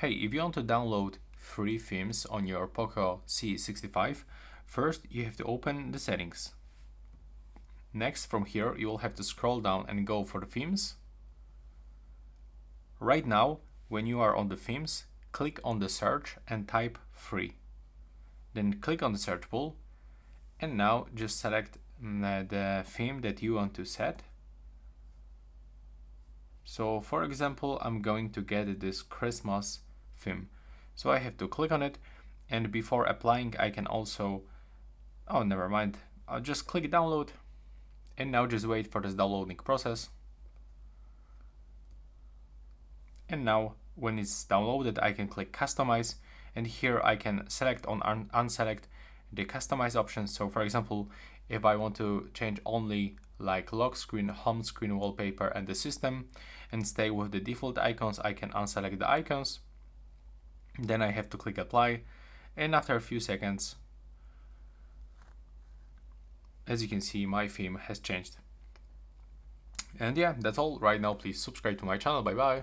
Hey, if you want to download free themes on your Poco C65, first you have to open the settings. Next, from here, you will have to scroll down and go for the themes. Right now, when you are on the themes, click on the search and type free. Then click on the search pool and now just select mm, the theme that you want to set. So for example, I'm going to get this Christmas theme. So I have to click on it and before applying I can also, oh never mind, I'll just click download and now just wait for this downloading process. And now when it's downloaded I can click customize and here I can select on un unselect the customize options. So for example, if I want to change only like lock screen, home screen wallpaper and the system and stay with the default icons, I can unselect the icons then I have to click apply and after a few seconds, as you can see, my theme has changed. And yeah, that's all right now. Please subscribe to my channel. Bye bye.